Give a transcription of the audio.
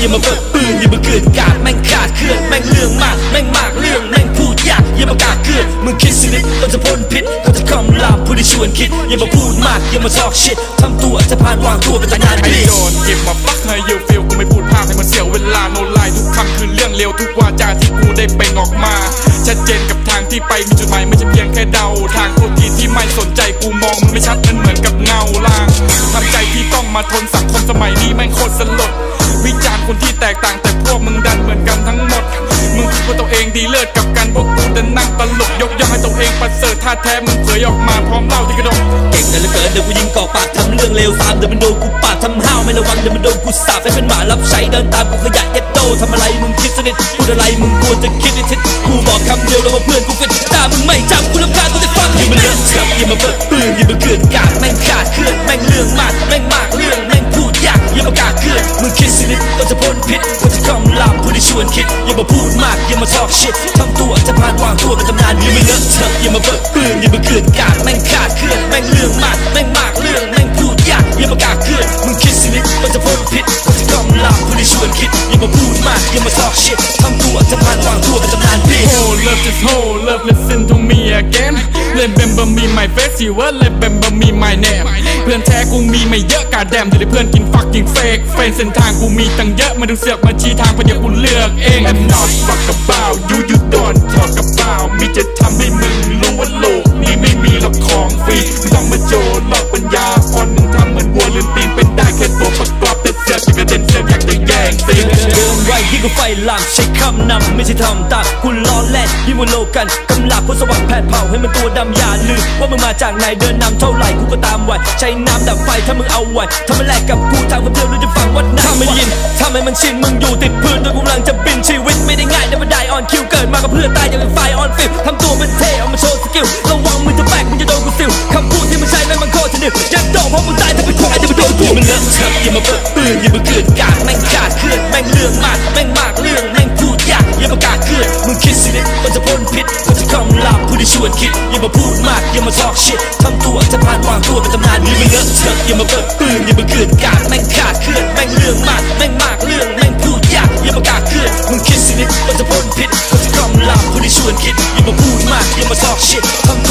อย่ามาเปิดปืนอย่ามาเกิดกาดแม่งขาดเคลื่อนแม่งเรื่องมากแม่งมากเรื่องแม่งพูดยากอย่ามากาดเคลื่อนมึงคิดสินิดเรจะพ้นพิษเรจะคำรามผู้ที่ชวนคิดอย่ามาพูดมากอย่ามาซอกชิดทำตัวอาจจะพานวางตัวเป็นตานานดีโดนเก็บมาฟักให้ยูฟิลกูไม่พูดพาให้มันเสียวเวลาโนไลทุกคำคือเรื่องเลวทุกวาจาที่กูได้เป่งออกมาชัดเจนกับทางที่ไปมีจุดหมายไม่ใช่เพียงแค่เดา ทางโคตที่ที่ไม่สนใจกูมองมันไม่ชัดมันเหมือนกับเงาลาง ตัวเองดีเลิศกับกันพวกกูจะนั่งตลกยกย่องให้ตัวเองประเสริฐท่าแท้มึงเผยออกมาพร้อมเล่าที่กระดงเก่งแต่ลือเกินเดี๋ยวกูยิงกอกปากทำเรื่องเลวตามเดี๋ยวมันโดนกูปาดทำห้าวไม่ระวังเดี๋ยวมันโดนกูสาบให้เป็นหมารับใช้เดินตามกูขยะเย็ดโตทำอะไรมึงคิดสนิทพูดอะไรมึงควรจะคิดให้ทิศกูบอกคำเดียวแล้วว่าเพื่อนกูฟิตตามึงไม่จำกูรำคาญกูจะฟังอย่ามาเลือกเถื่อนอย่ามาเบิกปืนอย่ามา ก็จะพ้นพิษก็จะคำลามผู้ที่ชวนคิด อย่ามาพูดมาก อย่ามา talk shit ทำตัวจะพานวางตัวเป็นตำนานอย่ามาเลือกเถอะอย่ามา this whole love listen to me again เล่นเบมบะมี my face สิว่าเล่นเบมบะมีหม่แนมเพื่อนแท้กูมีไม่เยอะกาแดมที่เพื่อนกิน fucking fake เฟนเส้นทางกูมีตั้งเยอะมาดูเสือกมาชี้ทางเพราะเดี๋ยวกูเลือกเอง I'm not fuck ลามใช้คำนำไม่ใช่ทำตามกูล้อแล่นยิ่งกว่าโลกันกำลับพสว่างแผดเผาให้มันตัวดำอย่าลืมว่ามึงมาจากไหนเดินนำเท่าไหร่กูก็ตามไวใช้น้ำดับไฟถ้ามึงเอาไว้ถ้ามันแลกกับกูทางความเร็วรือจะฟังวัดน้ำถ้าไม่ยินถ้าไม่มันชินมึงอยู่ติดพื้นโดยกำลังจะบินชีวิตไม่ได้ง่ายแต่มันได้ออนคิวเกิดมากับเพื่อตายอย่างเป็นไฟออนฟิลทำตัวเป็นเท่เอามาโชว์สกิลระวังมึงจะแบกมึงจะโดนกูซิลคำพูดที่มึงใช้แม่งมันโคตรจะนิ่ยันโดนเพราะมึงตายถ้าเป็นควายจะมาโดนกูมันเลอะเทอะอย่ามาเปิดปืนอย่ามาเกิน ก็จะคำลามผู้ที่ชวนคิด อย่ามาพูดมาก อย่ามาทอกชิดทำตัวจะพานวางตัวเป็นตำนานนี้ไม่เลอะเทอะอย่ามาเบิกปืนอย่ามาเกิดกากแม่งขาดเคลื่อนแม่งเรื่องมากแม่งมากเรื่องแม่งพูดยากอย่ามากากเคลื่อนมึงคิดสินิดก็จะพ้นพิษก็จะคำลามผู้ที่ชวนคิดอย่ามาพูดมากอย่ามาทอกชิดทำ